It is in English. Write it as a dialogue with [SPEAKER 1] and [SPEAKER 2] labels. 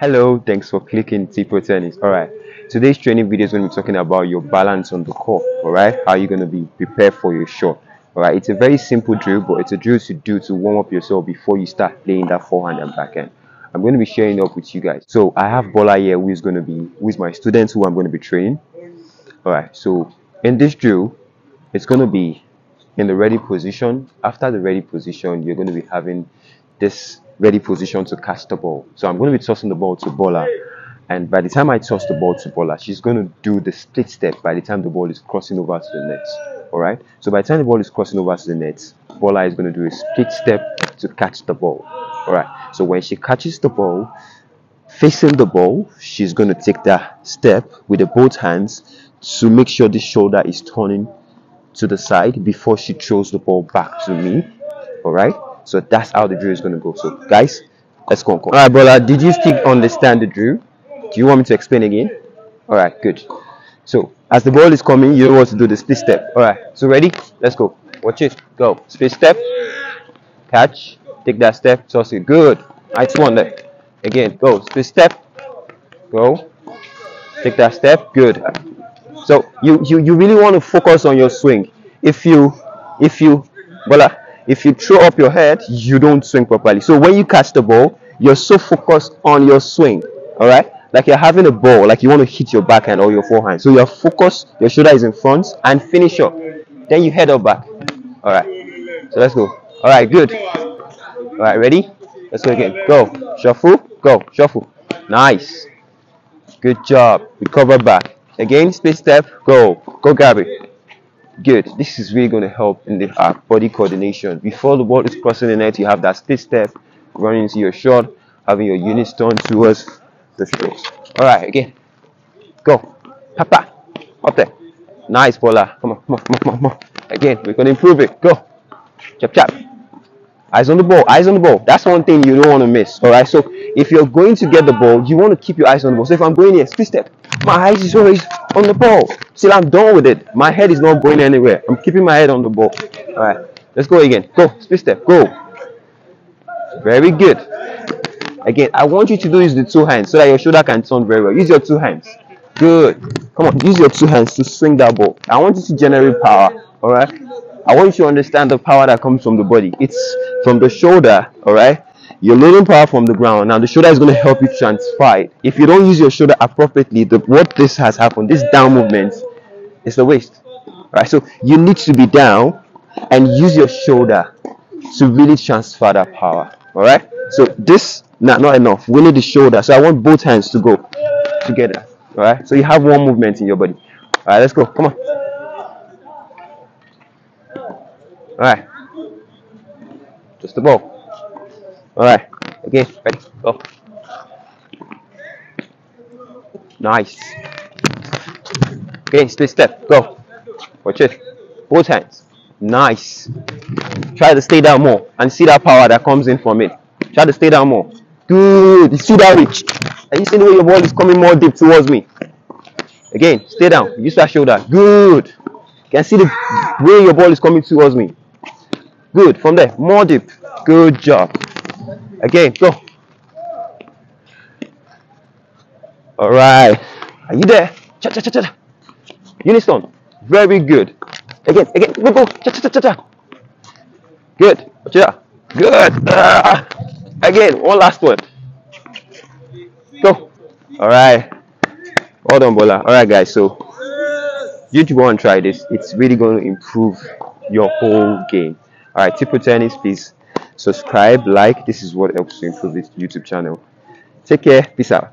[SPEAKER 1] Hello, thanks for clicking Tpro Tennis. Alright, today's training video is going to be talking about your balance on the court. Alright, how you're going to be prepared for your shot. Alright, it's a very simple drill, but it's a drill to do to warm up yourself before you start playing that forehand and backhand. I'm going to be sharing up with you guys. So I have Bola here who is going to be, is my student who I'm going to be training. Alright, so in this drill, it's going to be in the ready position. After the ready position, you're going to be having this ready position to catch the ball. So I'm going to be tossing the ball to Bola. And by the time I toss the ball to Bola, she's going to do the split step by the time the ball is crossing over to the net. All right. So by the time the ball is crossing over to the net, Bola is going to do a split step to catch the ball. All right. So when she catches the ball, facing the ball, she's going to take that step with the both hands to make sure the shoulder is turning to the side before she throws the ball back to me. All right. So that's how the drill is going to go. So guys, let's go. All right, Bola. Did you still understand the drill? Do you want me to explain again? All right, good. So as the ball is coming, you what to do. The split step. All right. So ready? Let's go. Watch it. Go. Split step. Catch. Take that step. Toss it. Good. Nice one there. Again. Go. Split step. Go. Take that step. Good. So you you you really want to focus on your swing. If you if you Bola, if you throw up your head, you don't swing properly. So when you catch the ball, you're so focused on your swing. All right, like you're having a ball, like you want to hit your backhand or your forehand. So you're focused, your shoulder is in front, and finish up. Then you head up back. All right. So let's go. All right, good. All right, ready? Let's go again. Go. Shuffle. Go. Shuffle. Nice. Good job. Recover back. Again, split step. Go. Go grab it good. This is really going to help in the uh, body coordination. Before the ball is crossing the net you have that split step running into your shot having your units turn towards the strokes all right again. Go. Papa. Up there. Nice on come on come on come on, come on. again we're going to improve it. Go. Chop chop. Eyes on the ball eyes on the ball. That's one thing you don't want to miss all right? So if you're going to get the ball you want to keep your eyes on the ball. So if i'm going here split step. My eyes is always on the ball. Till i'm done with it. My head is not going anywhere. I'm keeping my head on the ball. All right. Let's go again. Go. Split step. Go. Very good. Again i want you to do use the two hands so that your shoulder can turn very well. Use your two hands. Good. Come on. Use your two hands to swing that ball. I want you to generate power. All right. I want you to understand the power that comes from the body. It's from the shoulder. All right you're loading power from the ground. Now the shoulder is going to help you transfer it. If you don't use your shoulder appropriately the what this has happened this down movement is the waste Right. so you need to be down and use your shoulder to really transfer that power all right? So this not not enough. We need the shoulder. So i want both hands to go together all right? So you have one movement in your body. All right let's go. Come on. All right. Just the ball all right okay ready go. Nice. Okay split step go. Watch it. Both hands. Nice. Try to stay down more and see that power that comes in from it. Try to stay down more. Good you see that reach? Are you seeing the way your ball is coming more deep towards me? Again stay down. Use that shoulder. Good. Can see the way your ball is coming towards me. Good. From there more deep. Good job again go. All right. Are you there? Cha cha cha cha unison very good. Again again go go. Cha cha cha cha cha. Good. Out good. Ah. again one last one. Go. All right. Well done bola. All right guys. So you two want to try this. It's really going to improve your whole game. All right Tpro tennis please subscribe like this is what helps to improve this youtube channel. Take care. Peace out